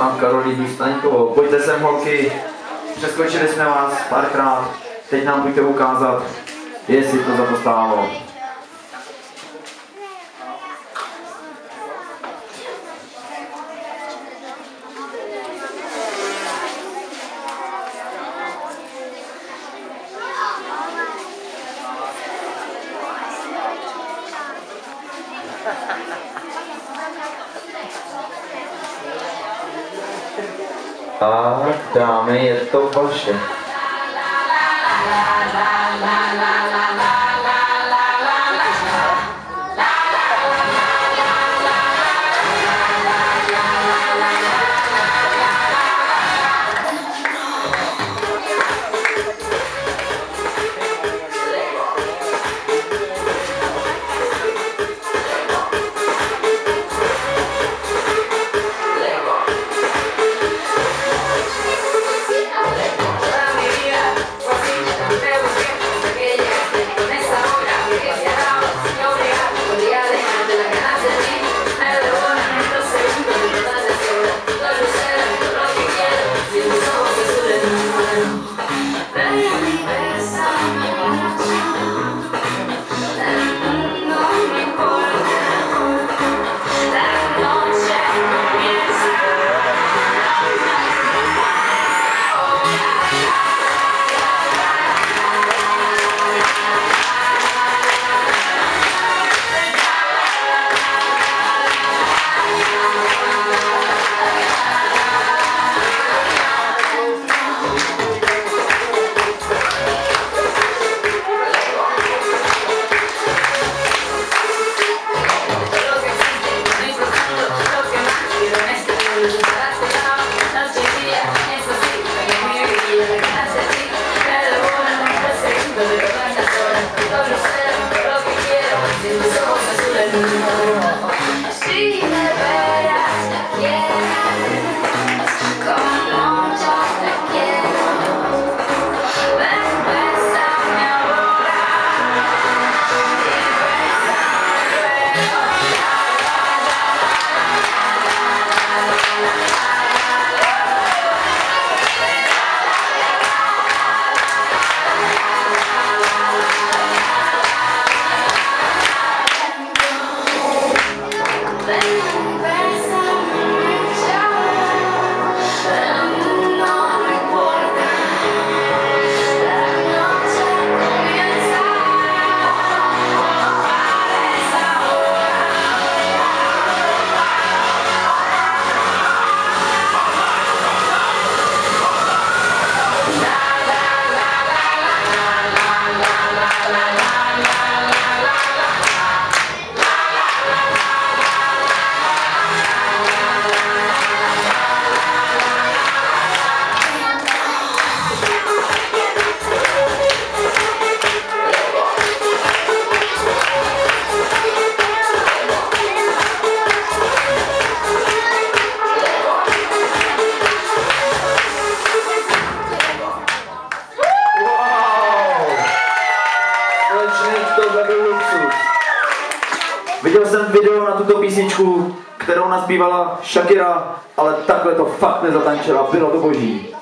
a Karolínu Staňkovou. Pojďte sem holky, přeskočili jsme vás párkrát, teď nám pojďte ukázat, jestli to zapostálo. A dámy, je to vaše. video na tuto písničku, kterou naspívala Shakira, ale takhle to fakt nezatančila, bylo to boží.